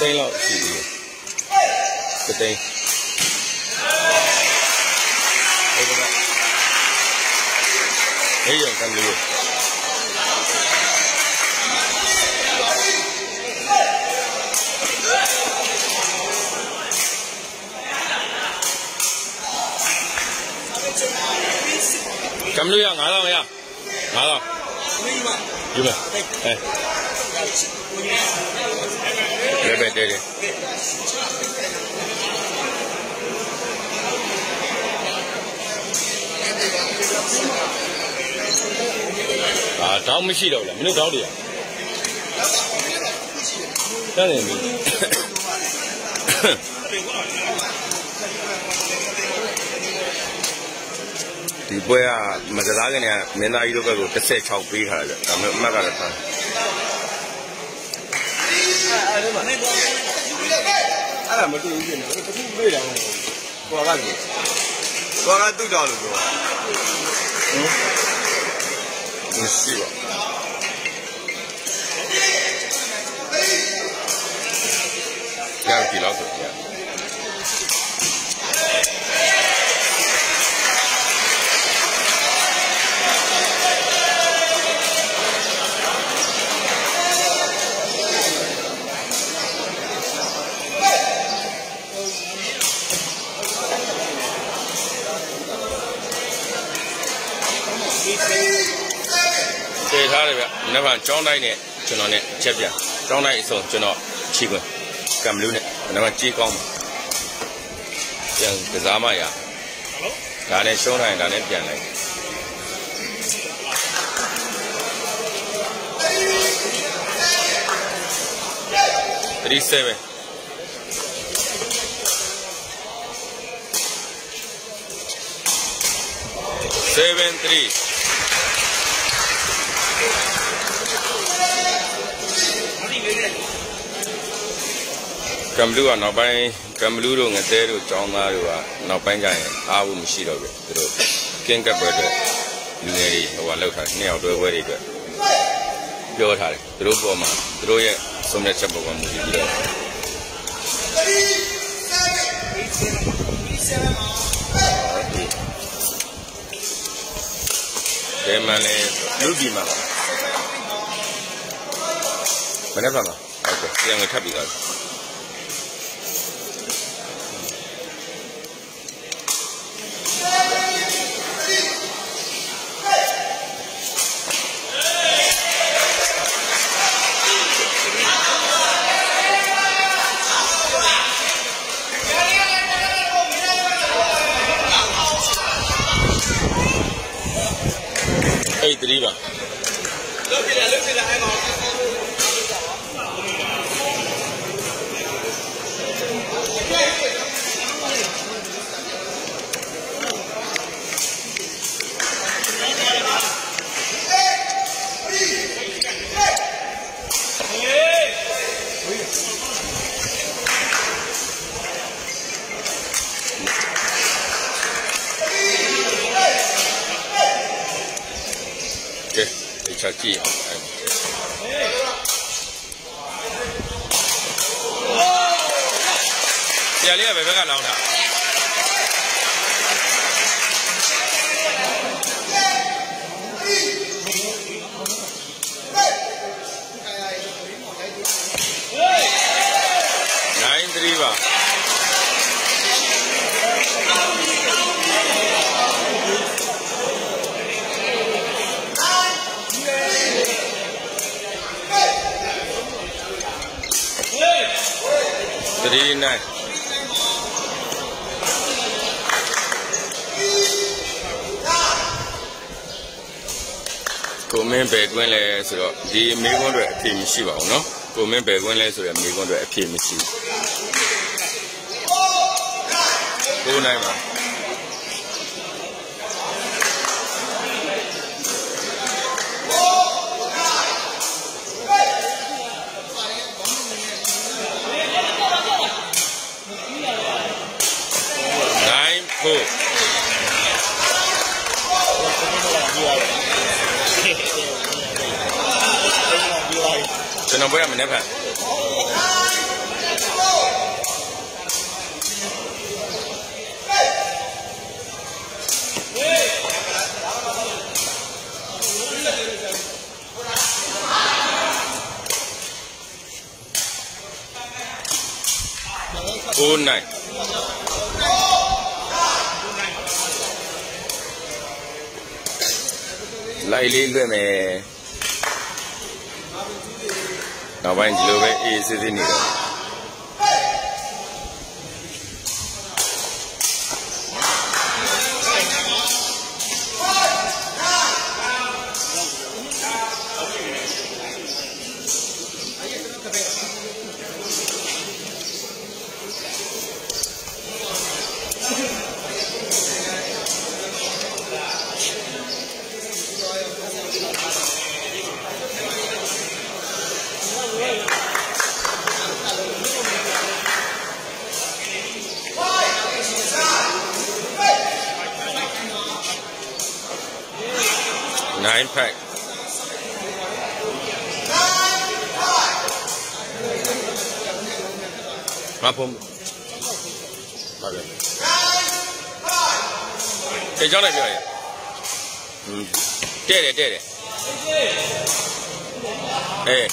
သိန်းလောက်ရှိသေး ကံလို့ရ9000ရ9000ယူမအဲလည်းပဲတဲတယ်အာတောင်းမရှိတော့ဘူးလားမင်းတို့တောင်းတယ်ရတန်းနေပြီ ဒီပွဲကမကစားခင်ကမင်းသားကြီးတို့ဘက်ကို16ပေးထားတယ်ဒါပေမဲ့အမှတ်ကတော့ထားအဲ့ဒါမတူဘူးပြင်တယ်တခုပြေးတယ်ဟိုကကဟိုကတူတော်လို့ပြောဟမ်မရှိပါရပြီလောက်ဆို တယ်ဗျ။နောက်ပိုင်းကြောင်းတိုင်းနဲ့ကျွန်တော်နဲ့ချက်ပြ။ကြောင်းတိုင်းအစုံကျွန်တော်ချီခွင့်ကံဘလူးနဲ့နောက်ပိုင်းကြေးကောင်းမှာ။ပြန်ကစားမရ။ဒါနဲ့ရှုံးတိုင်းဒါနဲ့ပြန်လိုက်။37 ကံဘလူးကနောက်ပိုင်းကံဘလူးတို့ငတဲတို့ចောင်းသားတို့ကနောက်ပိုင်းကျရင်အားဖို့မရှိတော့ဘူးသူတို့ကင်းကပ်ပွဲအတွက်လူငယ်တွေဟိုကလောက်ထားနှစ်ယောက်တွဲပွဲတွေအတွက်ပြောထားတယ်သူတို့ပေါ်မှာသူတို့ရဲ့ဆုံးဖြတ်ချက်ပေါ်မှာမူတည်ပြီးတော့ဘယ်မှလဲလူကြီးမှာမနေ့ကမှာဟုတ်ကဲ့ပြန်ဝင်ထပ်ပြီးတော့ ကိုမင်းဘယ်ကွင်းလဲဆိုတော့ဒီမေးခွန်းတွေအဖြေမရှိပါဘူးเนาะကိုမင်းဘယ်ကွင်းလဲဆိုတော့မေးခွန်းတွေအဖြေမရှိဘူးကိုနိုင်ပါ ကျွန်တော်ဘွဲကမနေ့ကအိုးနိုင်လိုက်လေးလွှဲ့မယ် နောက်ပိုင်းဒီလိုပဲအေးစစ်စစ်နေတော့9 မဖုံးဟုတ်တယ်ကျေကြောင်းလိုက်ပြောရอืมတဲ့တယ်တဲ့တယ်အေး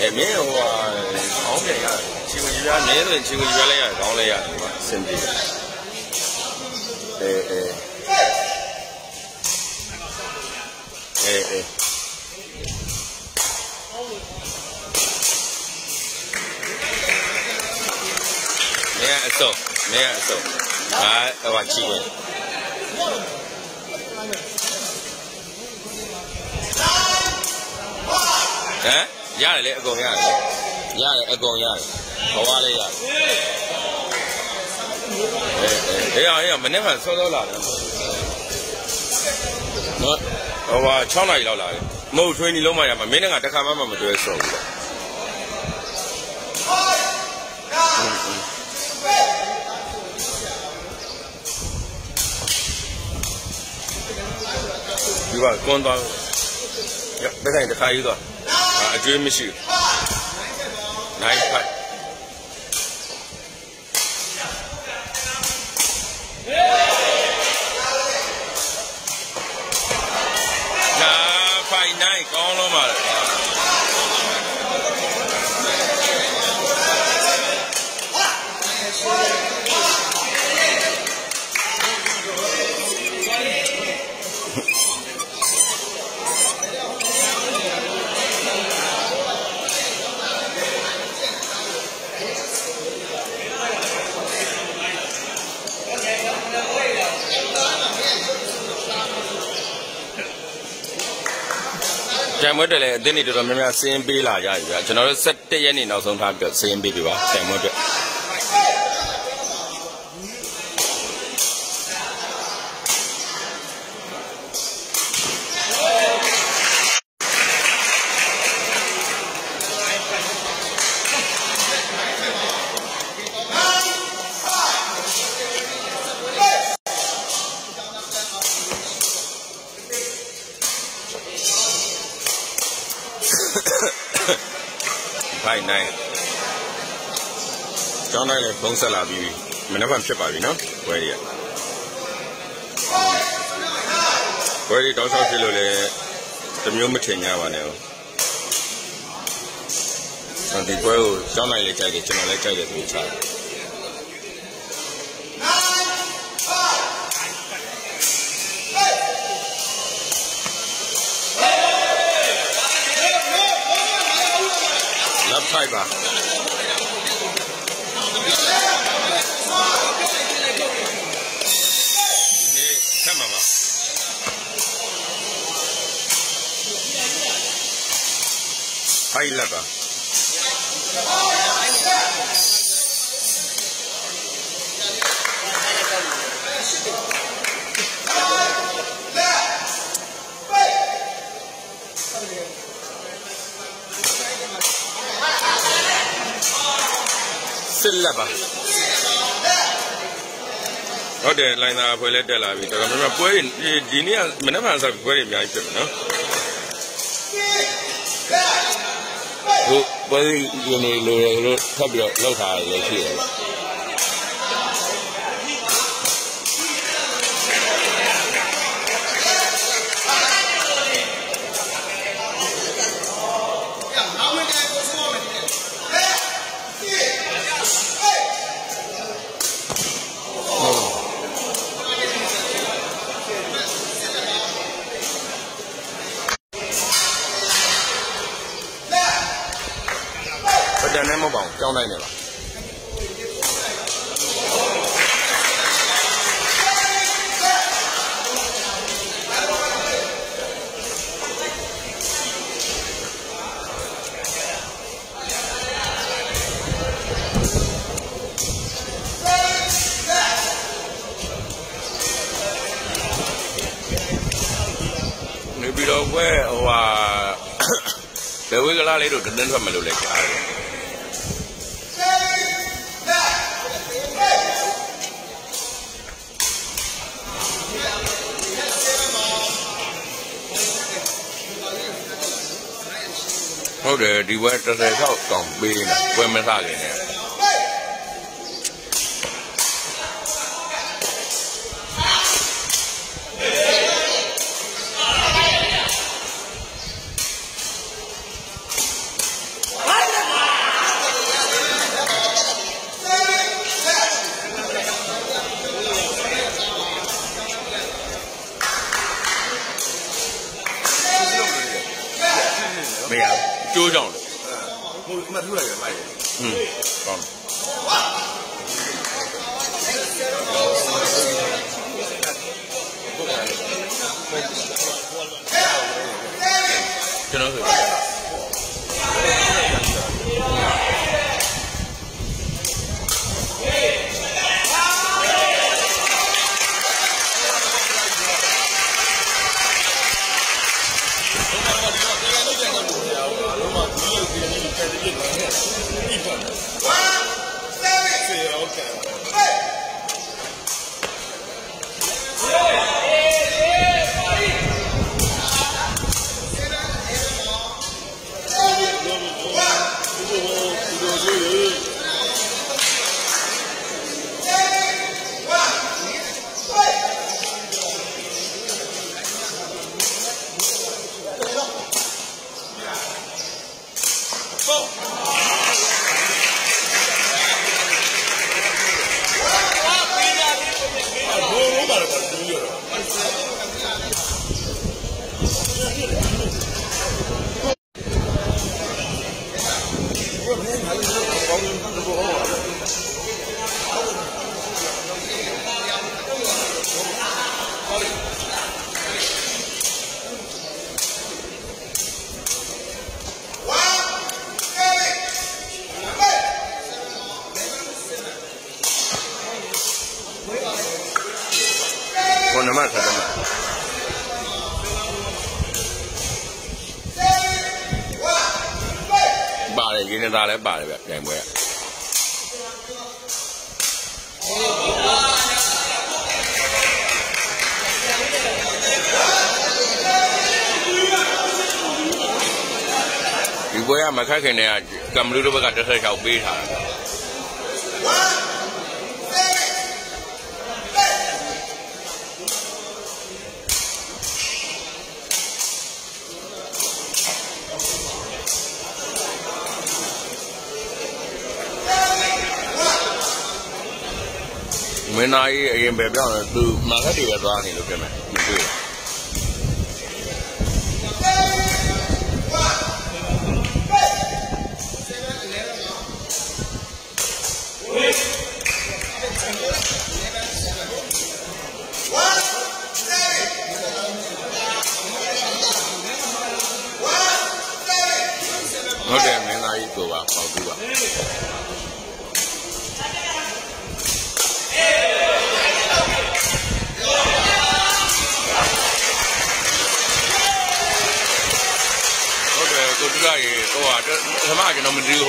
အဲမင်းဟိုဟာအောင်းပြန်ရချီဝင်ကြီးပြားနည်းဆိုရင်ချီဝင်ကြီးပြားလိုက်ရကောင်းလိုက်ရတယ်ကွာအဆင်ပြေအေးအေးအေးအေး အစုံမင်းအစုံဟာဟိုဟာချီဝင်ဟမ်ရတယ်လေအကုန်ရတယ်ရတယ်အကုန်ရတယ်ဘဝလေးရတယ်အေးအေးအေးအေးမနေ့ကစောစောလာတယ်နော်ဟိုဟာ6နာရီလောက်လာတယ်မဟုတ်ထွေးနေလုံးမရမှာမင်းကတခါမှမတွဲစောဘူးလေ ဒီကကွန်သွားရတဲ့ဆိုင်တစ်ခါယူသွားအကျွေးမရှိဘူး95 ကြံမွတ်တယ်လေအတင်းနေတော်တော်များများစင်းပေးလာရပြီဗျာကျွန်တော်တို့17ရက်နေနောက်ဆုံးထားပြီးစင်းပေးပြီပါကြံမွတ်တ ကျောင်းတိုင်းလည်းဖုံးဆက်လာပြီးမနေ့ကဖြစ်ပါပြီနော်ဝယ်ရဝယ်ရတောက်လျှောက်ဖြစ်လို့လည်းတမျိုးမထင်ကြပါနဲ့ဟုတ်ဒီပွဲကိုကျောင်းတိုင်းလည်းကြိုက်တယ်ကျွန်တော်လည်းကြိုက်တယ်သူချတယ်လက်ဖိုက်ပါ က်လက်ပါစစ်လက်ပါဟုတ်တယ်လိုင်းသာဖွဲလဲတက်လာပြီတော်တော်များများပွဲတွေဒီနေ့ကမနေ့ကစားပွဲတွေအများကြီးဖြစ်မယ်နော် ဟုတ်ပွဲဒီနေ့လိုရလို့ထပ်ပြီးတော့လောက်ထားရလည်းရှိတယ် ဟုတ်ပါဘူးကြောင်းတိုင်းနေပါနေပြီးတော့ဘယ်ဟိုဟာဘယ်ဝေးကလားလေးတို့တင်းထွက်မလို့လဲကြားတယ် ဟုတ်တယ်ဒီဘက်30ဆောက်တောင်ပေးနေပွဲမစားခင်နဲ့ ခက်ခင်တည်းကကမ္ဘလူတို့ဘက်ကတစ်ဆက်ချောက်ပေးထားတာမင်းသားကြီးအရင်ပဲပြောင်းတယ်သူမာခက်တွေပဲသွားနေလို့ပြင်မယ်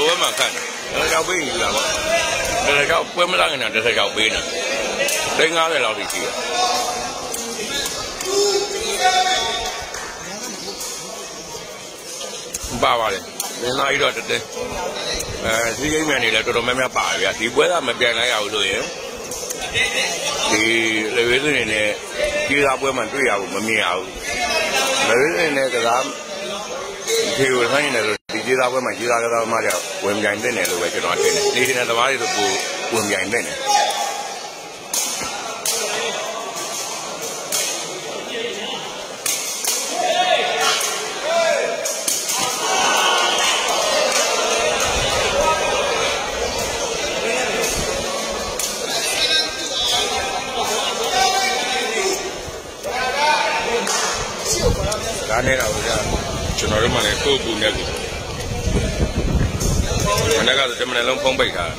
ဘက်မှာခန့်တယ်ဒါကြောင့်ပေးယူလာပါဒါကြောင့်ပွဲမလာခင်တာဒါကြောင့်ပေးနေတာသိန်း90လောက်ထိရှိတယ်ပါပါတယ်မင်းသားကြီးတော့တတဲအဲစီးကိန်းမြန်နေလဲတော်တော်များများပါဗျာဒီပွဲကမပြိုင်လိုက်ရဘူးလို့ရင်ဒီလေဝေးစင်းနဲ့ကြီးစားပွဲမှာတွေ့ရဖို့မမြင်ရဘူးလေဝေးစင်းနဲ့ကစားဒီလိုဆိုင်နေလို့ဒီ ကြီးစားပွဲမှာကြီးစားကစားမှကြောင့်ဝင်ပြိုင်တဲ့နယ်လို့ပဲကျွန်တော်ထင်တယ်နေနေသမားတွေတို့ကိုဝင်ပြိုင်တဲ့နယ်ဒါနဲ့တော့ဗျာကျွန်တော်တို့မှလည်းကိုယ့်ကူနဲ့ကူ မနေ့ကဆိုတမန်လုံးဖုံးပိတ်ထားတာ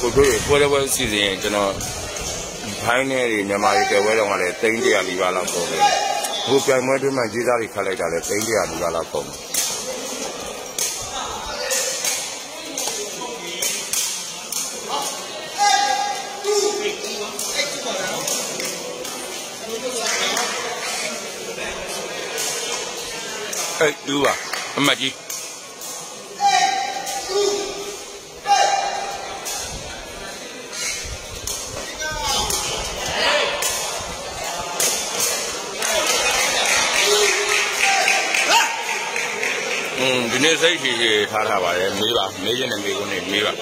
ကိုတို့ပွဲတော်ပွဲစီစဉ်ကျွန်တော်ဘိုင်းနေတွေမြန်မာတွေတဲပွဲတော်ကလည်းတိန်းတရာလီပါလောက်ပုံတယ်ဟိုပြိုင်ပွဲတွင်းမှာကြီးစားတွေခတ်လိုက်တာလည်းတိန်းတရာလီပါလောက်ပုံတယ် အဲ့တူပါအမကြီးอืมဒီနေ့စိတ်ရှိရှိထားထားပါတယ်မေးပါမေးခြင်းနဲ့မေးခွန်းနဲ့မေးပါ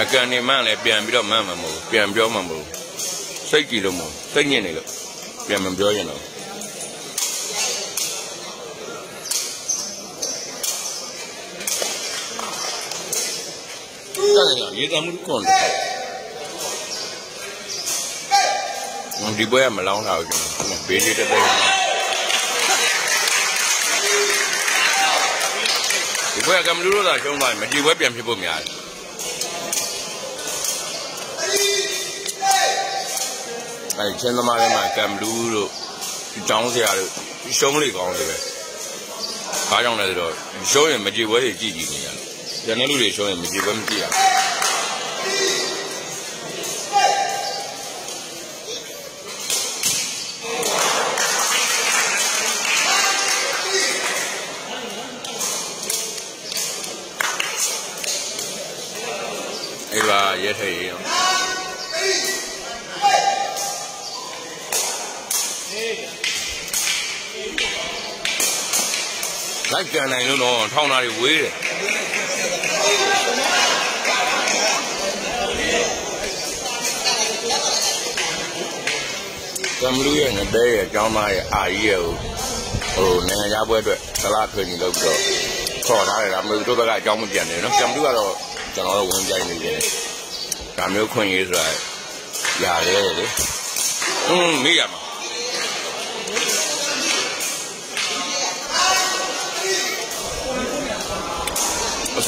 အကန်နေမှလည်းပြန်ပြီးတော့မှန်းမှာမဟုတ်ဘူးပြန်ပြောမှာမဟုတ်ဘူးစိတ်ကြည့်လို့မဟုတ်ဘူးစိတ်ညစ်နေလို့ ပြန်မပြောရင်တော့တာရရေးတမှုကွန်တယ်ဒီဘွဲကမလောင်းတာကိုကျွန်တော်ဘေးလေးတစ်သိန်းဒီဘွဲကကမလူလို့သာရှုံးသွားရင်မကြည့်ဘွဲပြန်ဖြစ်ဖို့များတယ် အဲချင်းသမားတွေမှာကံဘလူးတို့တောင်းစရာတို့ရှုံးလေကောင်းတယ်ပဲ။ဘာကြောင့်လဲဆိုတော့ရှုံးရင်မကြည့်ပွဲတွေကြည့်ကြည့်နေရတယ်။ကျန်တဲ့လူတွေရှုံးရင်မကြည့်ပွဲမကြည့်ရဘူး။အေးပါရဲထည့်ရင် လိုက်ကြံနိုင်လို့တော့ထောင်းသားတွေဝေးတယ်ကမလူရဲ့ငတဲ့ရဲ့အကြောင်းသားရဲ့အာကြီးရဲ့ဟိုနိုင်ငံခြားပွဲအတွက်သလားထွေနေလို့ပြီးတော့ခေါ်ထားတယ်ဒါမျိုးတို့ဘက်ကအကြောင်းမပြန်နေနော်ကမလူကတော့ကျွန်တော်တို့ဝင်ကြိုင်နေတယ်ဒါမျိုးခွင့်ရေးဆိုတာရတယ်လေอืมမေးရမှာ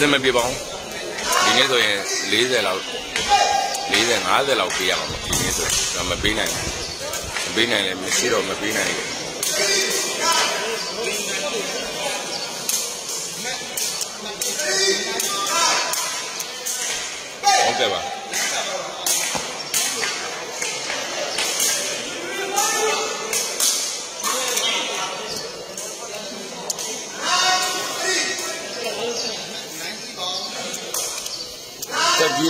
င်မပြေပါဘူးဒီနေ့ဆိုရင်40လောက်40 50လောက်ပေးရမှာပေါ့ဒီနေ့ဆိုတော့မပေးနိုင်ဘူးမပေးနိုင်လည်းမရှိတော့မပေးနိုင်ဘူးဟုတ်ကဲ့ပါ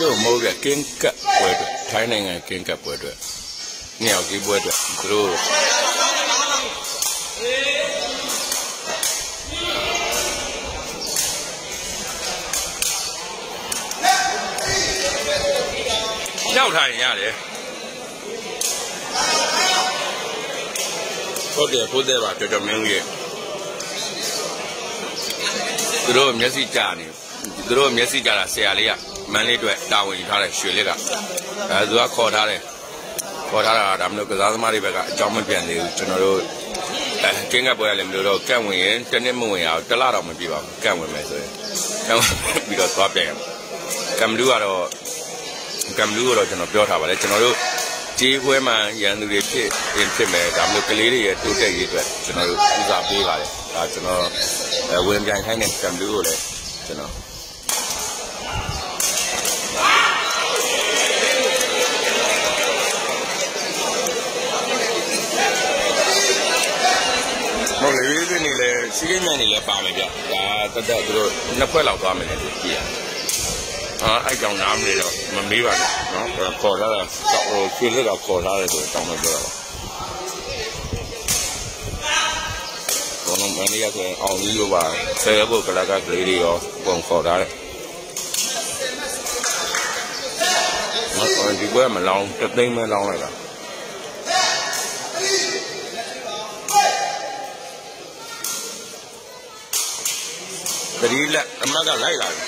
တက်ကြီးတော့မဟုတ်တဲ့ကင်းကပ်ပွဲတွေထိုင်းနိုင်ငံကင်းကပ်ပွဲတွေနှစ်ယောက်ကြီးပွဲတွေသူတို့ရောက်ထိုင်ရတယ်ဟုတ်တယ်ဟုတ်တယ်ပါတော်တော်မင်းကြီးသူတို့မျက်စိကြာနေသူတို့မျက်စိကြာတာဆရာလေးက မန်းလေးအတွက်တာဝန်ယူထားတဲ့ရွှေလက်ကအဲသူကခေါ်ထားတယ်ခေါ်ထားတာဒါမလို့ကစားသမားတွေဘက်ကအကြောင်းမပြန်သေးဘူးကျွန်တော်တို့အဲကင်းကပ်ပွဲရလည်းမလို့တော့ကန့်ဝင်ရင်တစ်နှစ်မဝင်ရအောင်တစ်လတော့မပြည့်ပါဘူးကန့်ဝင်မယ်ဆိုရင်ကန့်ဝင်ပြီးတော့သွားပြန်ရမယ်ကမ်လူကတော့ကမ်လူကတော့ကျွန်တော်ပြောထားပါတယ်ကျွန်တော်တို့ကြေးပွဲမှာရန်သူတွေဖြစ်ရင်ဖြစ်မယ်ဒါမျိုးကလေးတွေရဲ့တိုးတက်ရေးအတွက်ကျွန်တော်တို့ဦးစားပေးပါတယ်ဒါကျွန်တော်အဲဝင်ပြန်ခိုင်းတဲ့ကံမျိုးကိုလည်းကျွန်တော်ဟုတ် စီးကိန်းမြန်နေလည်းပါမယ်ဗျဒါတက်တက်သူတို့နှစ်ခွက်လောက်သွားမယ်လေကြည့်ရအာအဲ့ကြောင့်နားမနေတော့မမေးပါနဲ့နော်ခေါ်လာတာဟိုကျွေးလက်ကခေါ်လာတယ်ဆိုတောင်းမပြောတော့ဘောလုံးမန်လေးကဆိုအောင်ကြီးလိုပါဆယ်ဘုတ်ကလကကလေးတွေရောပုံခေါ်ထားတယ်နော်ဒီကွဲမလောင်းတသိန်းမဲလောင်းလိုက်တာ တတိလက်အမတ်ကလိုက်လာတယ်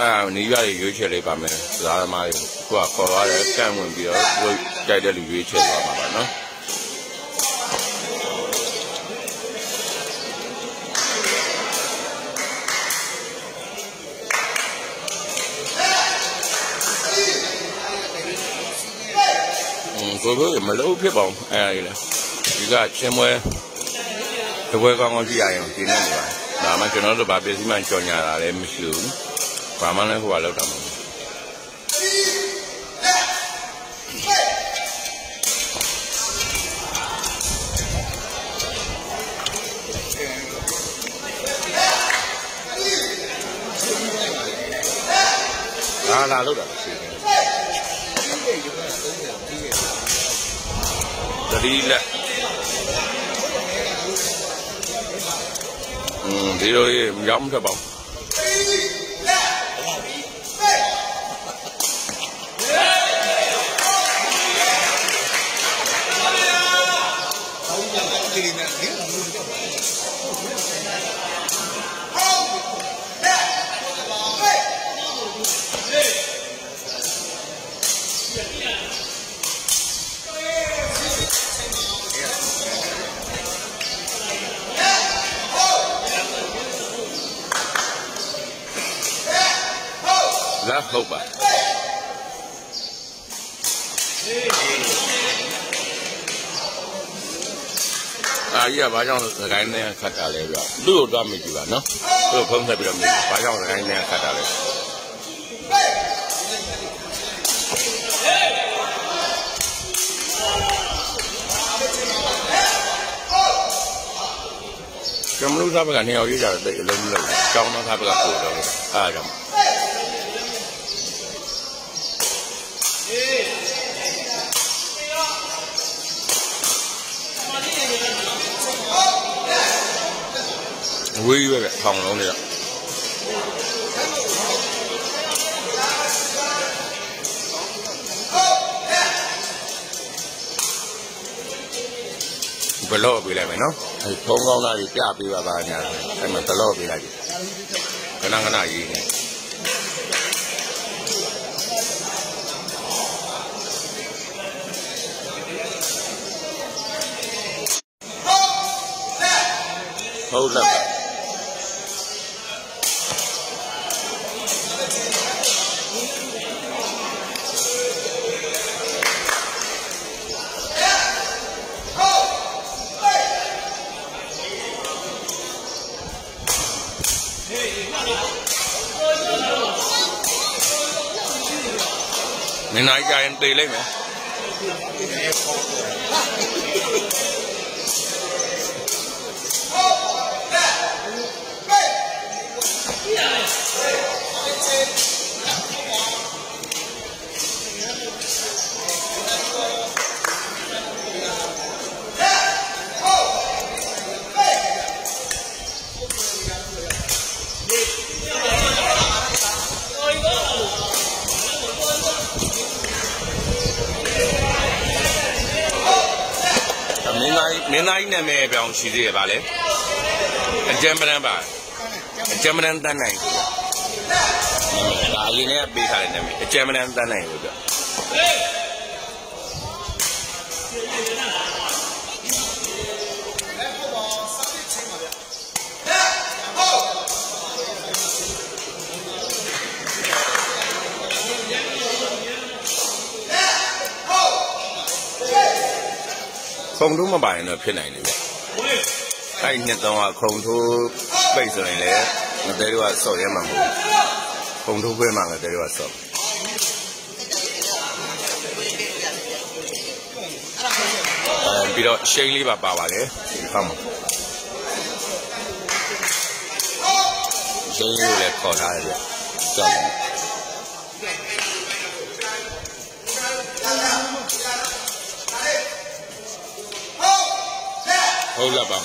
အာနေရရွေးချယ်လိုက်ပါမယ်ဇာသမားတွေခုကခေါ်ရတယ်ကန့်ဝင်ပြီးတော့သူကြိုက်တဲ့လူရွေးချယ်သွားမှာပါနော် ကိုယ်ကမလို့ဖြစ်ပါဘူးအဲ့ဒါကြီးလေဒီကချင်းမွဲတပွဲကောင်းကောင်းကြည့်ရရင်ဒီနေ့ပါဒါမှကျွန်တော်တို့ဗာပစ္စည်းမှကြော်ညာတာလည်းမရှိဘူးဘာမှလည်းဟိုကလောက်တာမဟုတ်ဘူးဟာလာလောက်တာမရှိဘူးတတိ လက်อืมဒီ ဟုတ်ပါအာကြီးကဘာကြောင့်စကိုင်းနဲ့ခတ်တာလဲပြသူ့ကိုတော့မကြည့်ပါနော်သူ့ကိုဖုံးဆက်ပြီးတော့မြင်ဘာကြောင့်စကိုင်းနဲ့ခတ်တာလဲကမလို့သားဘကနေရောက်ရေးကြတယ်တိတ်အလုံးလုံးကြောင်းသားဘကပို့တော့အားကြောင့် ဝေးရွယ်ထောင်လုံးတွေကဘလော့ပေးလိုက်မယ်နော်အဲဖုံးကောင်းသားကြီးပြပေးပါပါညာအဲမှာဘလော့ပေးလိုက်ပြီခဏခဏရေးနေ တေးလိုက်မယ် မင်းသားမင်းသားကြီးနာမည်ပြောင်းရှိသေးရပါလေအကျံပရန်ပါအကျံပရန်တန်းနိုင်ဆိုတော့ဒါအရင်ကပေးထားတဲ့နာမည်အကျံပရန်တန်းနိုင်လို့ပြော ခုံထိုးမပါရင်တော့ဖြစ်နိုင်တယ်ဗျအဲ့ဒီနှစ်သုံးကခုံထိုးပိတ်ဆိုရင်လည်းငတဲတို့ကစော်ရဲမှာမဟုတ်ဘူးခုံထိုးခွဲမှာငတဲတို့ကစော်အဲပြီးတော့ရှိန်လေးပါပါပါတယ်ဒီခါမှာရှိန်လေးကိုလည်းခေါ်ထားတယ်ဗျစော်တယ် ဟုတ်လားပါ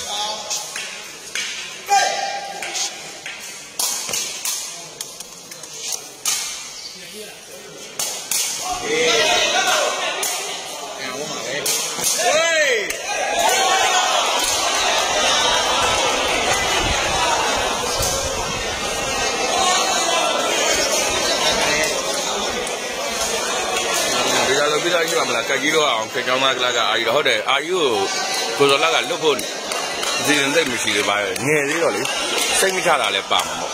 ဒီလိုပြီးတော့ရှိပါမလားကကြီးတော့အောင်ခေချောင်းသားကလာကအာယူဟုတ်တယ်အာယူကို ကိုစော်လာကလွတ်ဖို့ဒီရင်သိပ်မရှိသေးပါဘူးငယ်သေးတော့လေစိတ်မချတာလည်းပါမှာပေါ့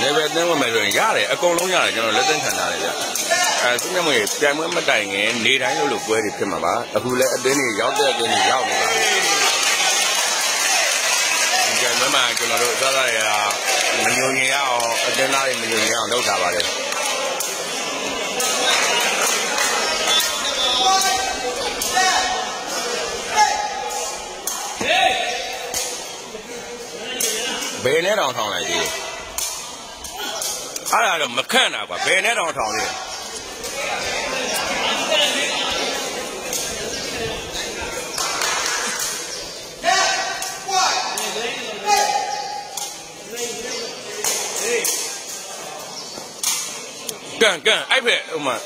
လေဘယ်တင်းဝင်မယ်ဆိုရင်ရတယ်အကုန်လုံးရတယ်ကျွန်တော်လက်သင့်ခံထားတယ်ဗျ အဲသူမျက်မှောပြိုင်ပွဲမတိုင်ခင်နေတိုင်းလို့လို့ပွဲတွေဖြစ်မှာပါအခုလည်းအတင်းတွေရောက်တဲ့အတင်းတွေရောက်နေပါပြီဒီကနေ့မှကျွန်တော်တို့အစားရရမညုံညင်ရအောင်အတင်းသားတွေမညုံညင်အောင်လုပ်ထားပါတယ်ဘယ်နဲ့တောင်ထောင်လိုက်သေးလဲအဲ့ဒါတော့မခန့်တာကွာဘယ်နဲ့တောင်ထောင်လဲ ကန်ကန်အဲ့ဖက်ဟိုမှာ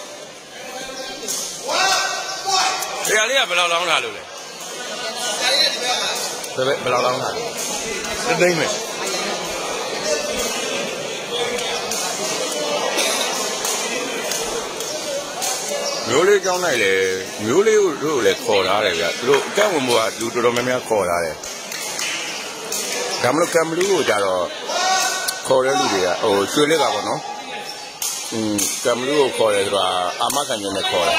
တရားလေးကဘယ်လောက်လောင်းထားလို့လဲဒါပဲဘယ်လောက်လောင်းထားလဲသိမ့်မယ်မျိုးလေးကြောင်းလိုက်လေမျိုးလေးတို့လည်းခေါ်ထားတယ်ဗျသူတို့အကန့်ဝင်မှုကလူတော်တော်များများခေါ်ထားတယ်ဒါမလို့ကံမလူကိုကြတော့ခေါ်တဲ့လူတွေကဟိုရွှေလက်ကပေါ့နော် อืมကံမလူကိုခေါ်တယ်ဆိုတာအာမခံခြင်းနဲ့ခေါ်တယ်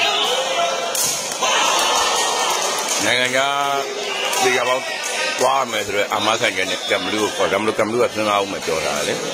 နိုင်ငံခြားဒီကပေါင်းသွားမယ်ဆိုတော့အာမခံခြင်းနဲ့ကံမလူကိုခေါ်ဒါမလို့ကံမလူကစဉ်းစားအောင်မပြောတာလေကို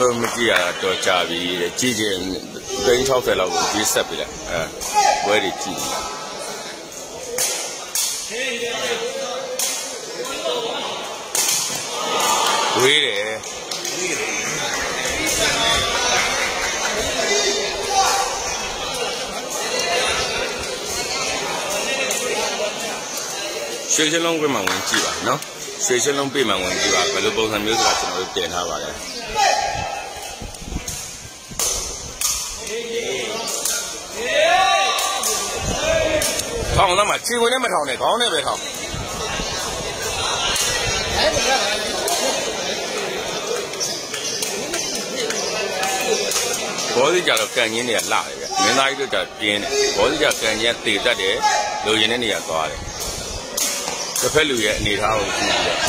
မင်းမမကြည့်ရတာတော့ကြာပြီတဲ့ကြည့်ချင်း360လောက်ကိုပြေးဆက်ပြီလားအဲဘွဲတွေကြည့်နေတာဝေးတယ်ရွှေချင်းလုံးပြမှဝင်ကြည့်ပါနော်ရွှေချင်းလုံးပြမှဝင်ကြည့်ပါဘယ်လိုပုံစံမျိုးဆိုတာကျွန်တော်တို့တင်ထားပါတယ် ထောင်သားမှာခြေဝင်နဲ့မထောင်နဲ့ခေါင်းနဲ့ပဲထောင်ဘောဒီကြတော့ကန်ကြီးနေရလာတယ်ဗျမင်းသားကြီးတို့ကပြင်းတယ်ဘောဒီကြကန်ကြီးကတေတတ်တယ်လိုရင်းတဲ့နေရာသွားတယ်တစ်ဖက်လူရဲ့အနေထားကိုကြည့်ပြီးတော့